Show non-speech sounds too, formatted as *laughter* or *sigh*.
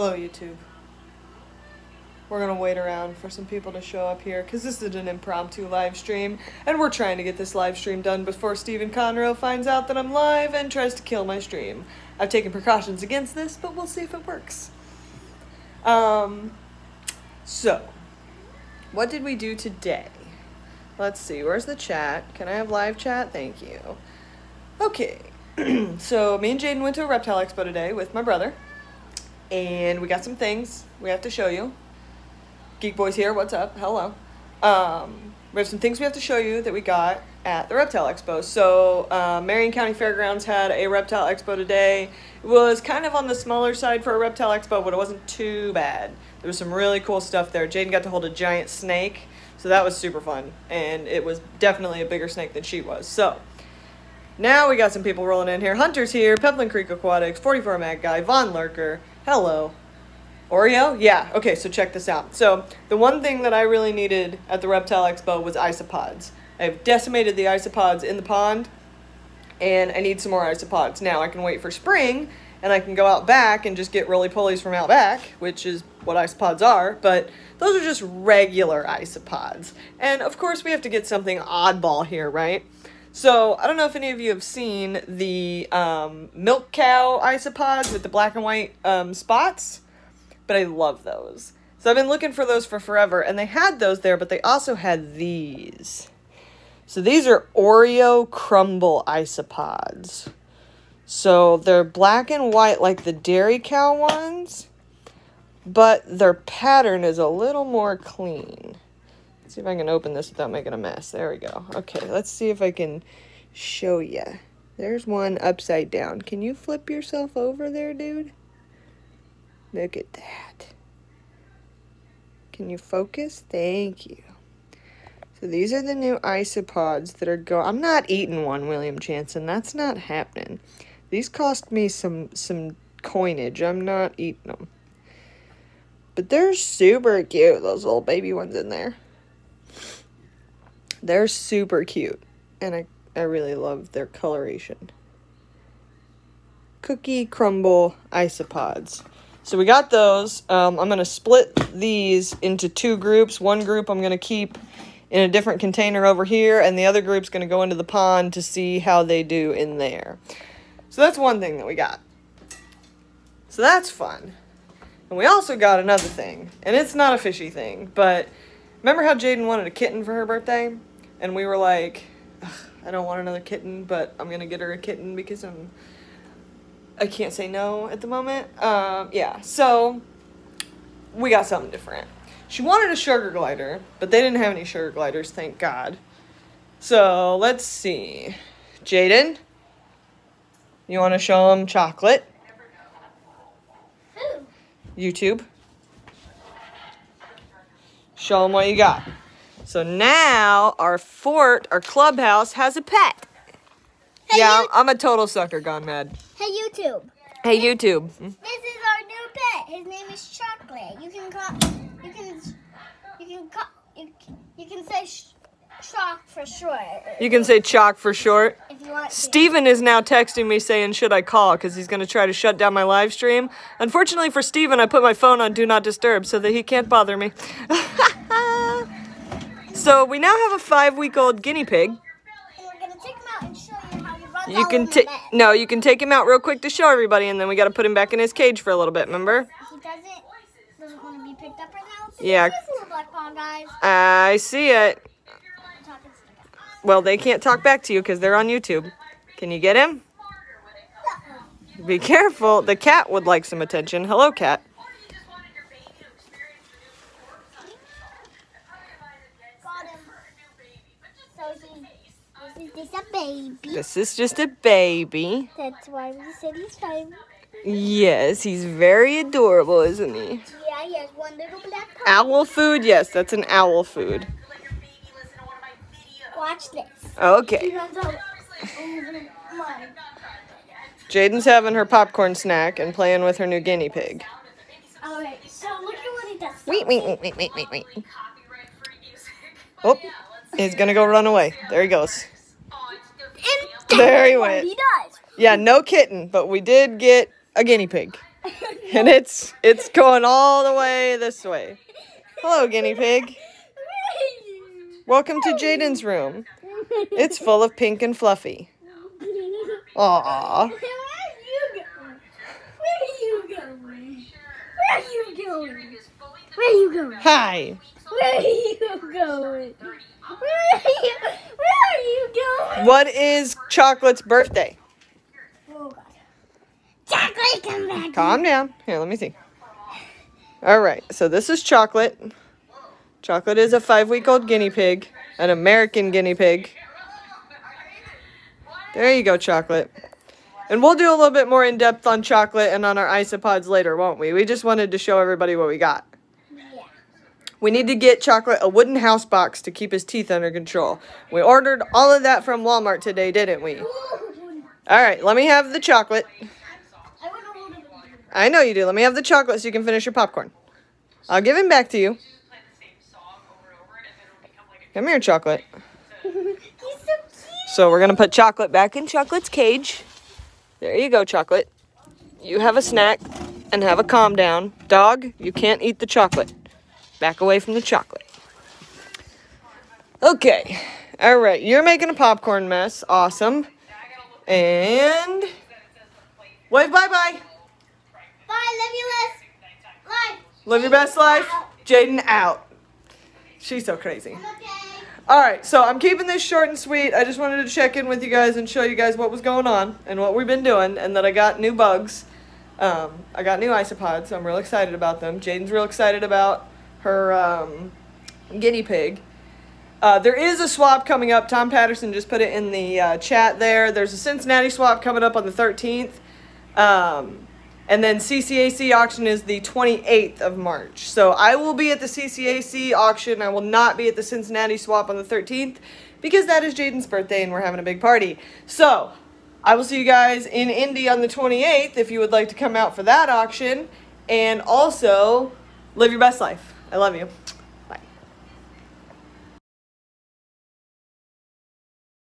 Hello, YouTube. We're gonna wait around for some people to show up here because this is an impromptu live stream, and we're trying to get this live stream done before Stephen Conroe finds out that I'm live and tries to kill my stream. I've taken precautions against this, but we'll see if it works. Um, so, what did we do today? Let's see, where's the chat? Can I have live chat? Thank you. Okay, *clears throat* so me and Jaden went to a reptile expo today with my brother, and we got some things we have to show you. Geek Boys here, what's up? Hello. Um, we have some things we have to show you that we got at the Reptile Expo. So, uh, Marion County Fairgrounds had a Reptile Expo today. It was kind of on the smaller side for a Reptile Expo, but it wasn't too bad. There was some really cool stuff there. Jaden got to hold a giant snake, so that was super fun. And it was definitely a bigger snake than she was. So, now we got some people rolling in here. Hunter's here, Peplin Creek Aquatics, 44 Mag Guy, Von Lurker. Hello. Oreo? Yeah. Okay, so check this out. So, the one thing that I really needed at the Reptile Expo was isopods. I've decimated the isopods in the pond, and I need some more isopods. Now, I can wait for spring, and I can go out back and just get roly polies from out back, which is what isopods are, but those are just regular isopods. And of course, we have to get something oddball here, right? So, I don't know if any of you have seen the um, milk cow isopods with the black and white um, spots but I love those. So I've been looking for those for forever, and they had those there, but they also had these. So these are Oreo crumble isopods. So they're black and white like the dairy cow ones, but their pattern is a little more clean. Let's see if I can open this without making a mess. There we go. Okay, let's see if I can show you. There's one upside down. Can you flip yourself over there, dude? Look at that. Can you focus? Thank you. So these are the new isopods that are go. I'm not eating one, William Jansen. That's not happening. These cost me some some coinage. I'm not eating them. But they're super cute. Those little baby ones in there. They're super cute, and I I really love their coloration. Cookie crumble isopods. So we got those. Um, I'm going to split these into two groups. One group I'm going to keep in a different container over here, and the other group's going to go into the pond to see how they do in there. So that's one thing that we got. So that's fun. And we also got another thing, and it's not a fishy thing, but remember how Jaden wanted a kitten for her birthday? And we were like, I don't want another kitten, but I'm going to get her a kitten because I'm I can't say no at the moment. Um, yeah, so we got something different. She wanted a sugar glider, but they didn't have any sugar gliders, thank God. So let's see. Jaden, you want to show them chocolate? YouTube. Show them what you got. So now our fort, our clubhouse has a pet. Hey, yeah, I'm a total sucker gone mad. Hey YouTube. Hey YouTube. This is our new pet. His name is Chocolate. You can call. You can. You can call. You, you can say sh- Choc for short. You can say chalk for short. If you want. to. Steven is now texting me saying, should I call? Because he's going to try to shut down my live stream. Unfortunately for Steven, I put my phone on Do Not Disturb so that he can't bother me. *laughs* so we now have a five week old guinea pig. And we're gonna take him out and show you how he runs You can take no, you can take him out real quick to show everybody, and then we got to put him back in his cage for a little bit. Remember? He doesn't. Doesn't want to be picked up right now. So Yeah. This is a black paw, guys. I see it. Well, they can't talk back to you because they're on YouTube. Can you get him? Be careful. The cat would like some attention. Hello, cat. This is just a baby. This is just a baby. That's why we said he's fine. Yes, he's very adorable, isn't he? Yeah, he has one little black paw. Owl food? Yes, that's an owl food. Watch this. Okay. runs all over mine. Jaden's having her popcorn snack and playing with her new guinea pig. Alright, so look at what he does. Wait, wait, wait, wait, wait, wait, wait. Oh, he's gonna go run away. There he goes. There he went. He does. Yeah, no kitten, but we did get a guinea pig. *laughs* And it's it's going all the way this way. Hello, guinea pig. Welcome to Jaden's room. It's full of pink and fluffy. Aww. Where are you going? Where are you going? Where are you going? Where are you going? Hi. Where are you going? Where are you? Where are you going? What is Chocolate's birthday? Oh God! Chocolate, come back. Calm down. Here, let me see. All right, so this is Chocolate. Chocolate is a five week old guinea pig, an American guinea pig. There you go, Chocolate. And we'll do a little bit more in depth on Chocolate and on our isopods later, won't we? We just wanted to show everybody what we got. Yeah. We need to get Chocolate a wooden house box to keep his teeth under control. We ordered all of that from Walmart today, didn't we? All right, let me have the chocolate. I want to hold it. I know you do. Let me have the chocolate so you can finish your popcorn. I'll give him back to you. Come here, chocolate. *laughs* He's so cute. So we're gonna put chocolate back in chocolate's cage. There you go, chocolate. You have a snack and have a calm down. Dog, you can't eat the chocolate. Back away from the chocolate. Okay. All right. You're making a popcorn mess. Awesome. And wave bye bye. Bye. Love you, Les. Life. Live your best life. Jaden out. She's so crazy. All right, so I'm keeping this short and sweet. I just wanted to check in with you guys and show you guys what was going on and what we've been doing, and that I got new bugs. Um, I got new isopods, so I'm real excited about them. Jaden's real excited about her um, guinea pig. Uh, there is a swap coming up. Tom Patterson just put it in the uh, chat there. There's a Cincinnati swap coming up on the 13th. Um, and then CCAC auction is the 28th of March. So I will be at the CCAC auction. I will not be at the Cincinnati swap on the 13th because that is Jaden's birthday and we're having a big party. So I will see you guys in Indy on the 28th if you would like to come out for that auction. And also, live your best life. I love you.